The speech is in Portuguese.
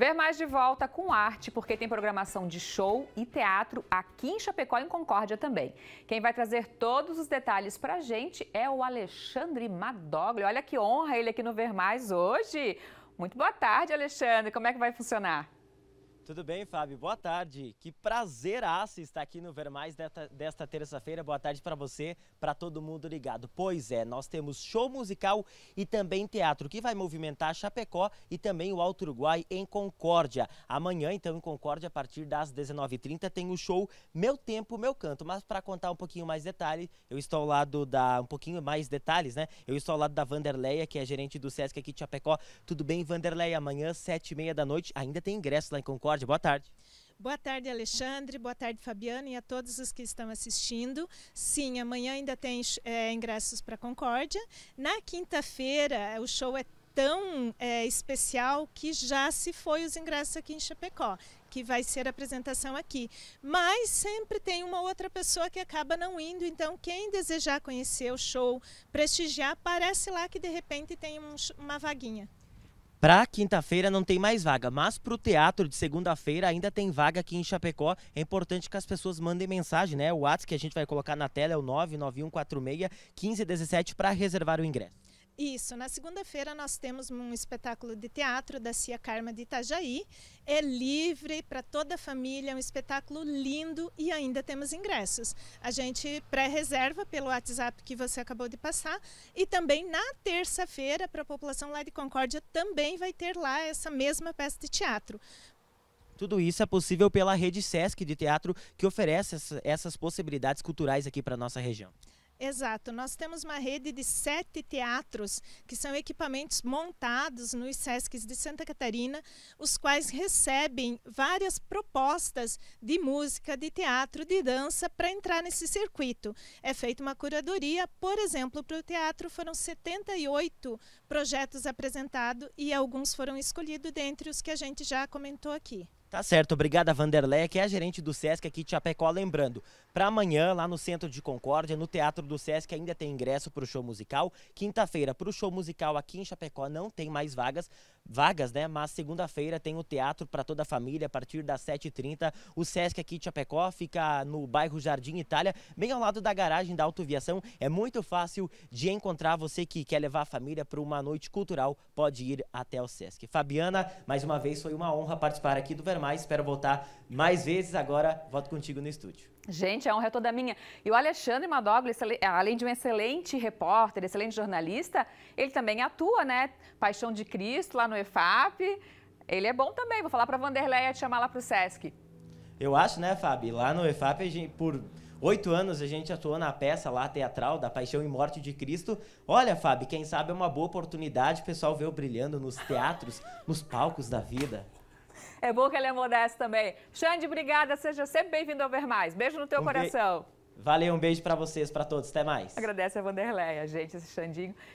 Ver mais de volta com arte, porque tem programação de show e teatro aqui em Chapecó e em Concórdia também. Quem vai trazer todos os detalhes pra gente é o Alexandre Madogli. Olha que honra ele aqui no Ver Mais hoje. Muito boa tarde, Alexandre. Como é que vai funcionar? Tudo bem, Fábio? Boa tarde. Que prazer estar aqui no Ver Mais desta, desta terça-feira. Boa tarde para você, para todo mundo ligado. Pois é, nós temos show musical e também teatro que vai movimentar Chapecó e também o Alto Uruguai em Concórdia. Amanhã, então, em Concórdia, a partir das 19h30, tem o show Meu Tempo, Meu Canto. Mas para contar um pouquinho mais detalhes, eu estou ao lado da. um pouquinho mais detalhes, né? Eu estou ao lado da Vanderleia, que é gerente do Sesc aqui de Chapecó. Tudo bem, Vanderleia? Amanhã, 7h30 da noite, ainda tem ingresso lá em Concórdia boa tarde. Boa tarde, Alexandre. Boa tarde, Fabiana, e a todos os que estão assistindo. Sim, amanhã ainda tem é, ingressos para Concórdia. Na quinta-feira, o show é tão é, especial que já se foi os ingressos aqui em Chapecó, que vai ser a apresentação aqui. Mas sempre tem uma outra pessoa que acaba não indo, então quem desejar conhecer o show, prestigiar, aparece lá que de repente tem um, uma vaguinha. Para quinta-feira não tem mais vaga, mas para o teatro de segunda-feira ainda tem vaga aqui em Chapecó. É importante que as pessoas mandem mensagem, né? O WhatsApp que a gente vai colocar na tela é o 99146 1517 para reservar o ingresso. Isso, na segunda-feira nós temos um espetáculo de teatro da Cia Karma de Itajaí. É livre para toda a família, é um espetáculo lindo e ainda temos ingressos. A gente pré-reserva pelo WhatsApp que você acabou de passar e também na terça-feira para a população lá de Concórdia também vai ter lá essa mesma peça de teatro. Tudo isso é possível pela rede Sesc de teatro que oferece essas possibilidades culturais aqui para nossa região. Exato. Nós temos uma rede de sete teatros, que são equipamentos montados nos SESCs de Santa Catarina, os quais recebem várias propostas de música, de teatro, de dança para entrar nesse circuito. É feita uma curadoria, por exemplo, para o teatro foram 78 projetos apresentados e alguns foram escolhidos dentre os que a gente já comentou aqui. Tá certo, obrigada Vanderlei, que é a gerente do Sesc aqui de Chapecó. Lembrando, para amanhã, lá no Centro de Concórdia, no Teatro do Sesc, ainda tem ingresso para o show musical. Quinta-feira, para o show musical aqui em Chapecó, não tem mais vagas, vagas, né? Mas segunda-feira tem o teatro para toda a família, a partir das 7h30. O Sesc aqui de Chapecó fica no bairro Jardim Itália, bem ao lado da garagem da Autoviação. É muito fácil de encontrar. Você que quer levar a família para uma noite cultural, pode ir até o Sesc. Fabiana, mais uma vez foi uma honra participar aqui do Vermelho mais. Espero voltar mais vezes. Agora, volto contigo no estúdio. Gente, a honra é toda minha. E o Alexandre Madogli, além de um excelente repórter, excelente jornalista, ele também atua, né? Paixão de Cristo, lá no EFAP. Ele é bom também. Vou falar para Vanderleia te chamar lá para o Sesc. Eu acho, né, Fábio? Lá no EFAP, gente, por oito anos a gente atuou na peça lá teatral da Paixão e Morte de Cristo. Olha, Fábio, quem sabe é uma boa oportunidade o pessoal ver o brilhando nos teatros, nos palcos da vida. É bom que ele é modesto também. Xande, obrigada. Seja sempre bem-vindo ao Ver Mais. Beijo no teu um coração. Be... Valeu, um beijo para vocês, para todos. Até mais. Agradece a Vanderleia, gente, esse Xandinho.